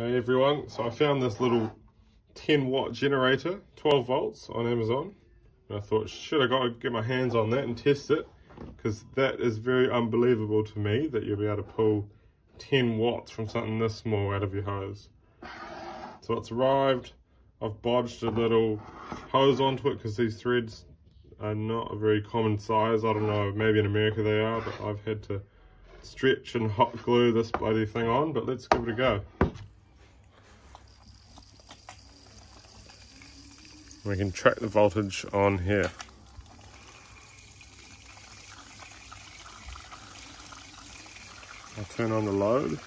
Hey everyone, so I found this little 10 watt generator, 12 volts on Amazon. And I thought, should I got to get my hands on that and test it? Because that is very unbelievable to me that you'll be able to pull 10 watts from something this small out of your hose. So it's arrived, I've bodged a little hose onto it because these threads are not a very common size. I don't know, maybe in America they are, but I've had to stretch and hot glue this bloody thing on, but let's give it a go. We can track the voltage on here. I'll turn on the load.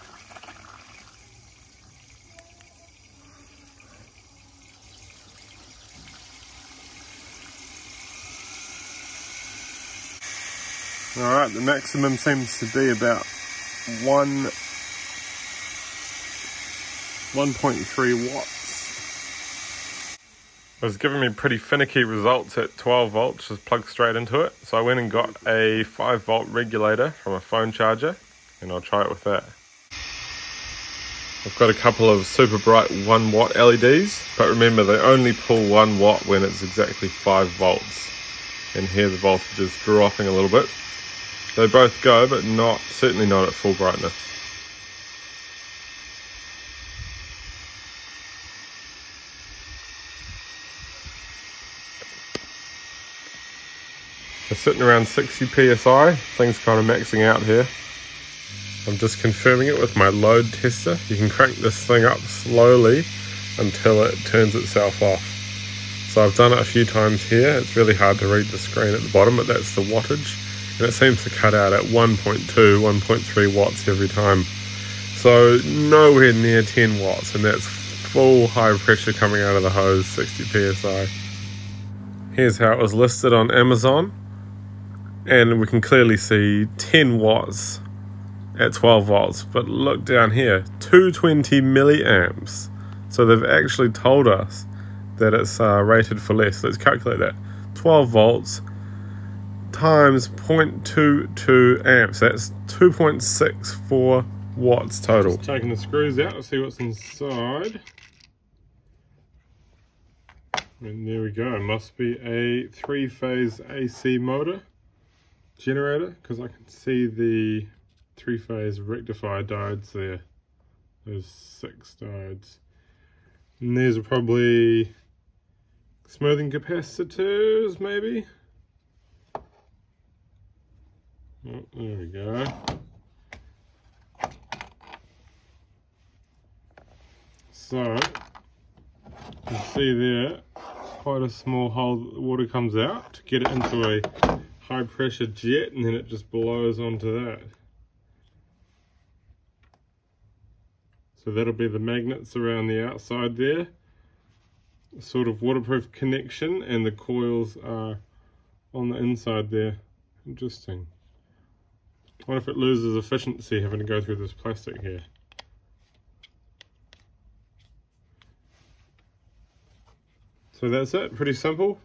Alright, the maximum seems to be about 1 1.3 watts. It was giving me pretty finicky results at 12 volts, just plugged straight into it. So I went and got a 5 volt regulator from a phone charger, and I'll try it with that. I've got a couple of super bright 1 watt LEDs, but remember they only pull 1 watt when it's exactly 5 volts. And here the voltage is dropping a little bit. They both go, but not certainly not at full brightness. We're sitting around 60 psi. Things kind of maxing out here. I'm just confirming it with my load tester. You can crank this thing up slowly until it turns itself off. So I've done it a few times here. It's really hard to read the screen at the bottom, but that's the wattage. And it seems to cut out at 1.2, 1.3 watts every time. So nowhere near 10 watts, and that's full high pressure coming out of the hose, 60 psi. Here's how it was listed on Amazon and we can clearly see 10 watts at 12 volts. But look down here 220 milliamps. So they've actually told us that it's uh, rated for less. Let's calculate that. 12 volts times 0.22 amps. That's 2.64 watts total. Just taking the screws out to see what's inside. And there we go. Must be a three-phase AC motor generator because I can see the three-phase rectifier diodes there. There's six diodes. And there's probably smoothing capacitors, maybe? Oh, there we go. So, you see there, quite a small hole water comes out to get it into a high pressure jet and then it just blows onto that. So that'll be the magnets around the outside there. Sort of waterproof connection and the coils are on the inside there. Interesting. What if it loses efficiency having to go through this plastic here? So that's it, pretty simple.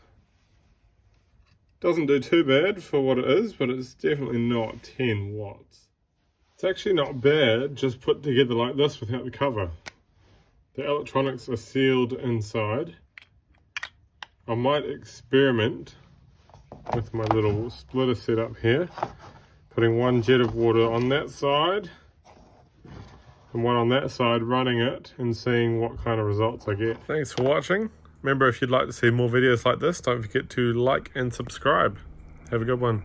Doesn't do too bad for what it is, but it's definitely not 10 watts. It's actually not bad, just put together like this without the cover. The electronics are sealed inside. I might experiment with my little splitter setup here. Putting one jet of water on that side and one on that side, running it and seeing what kind of results I get. Thanks for watching. Remember, if you'd like to see more videos like this, don't forget to like and subscribe. Have a good one.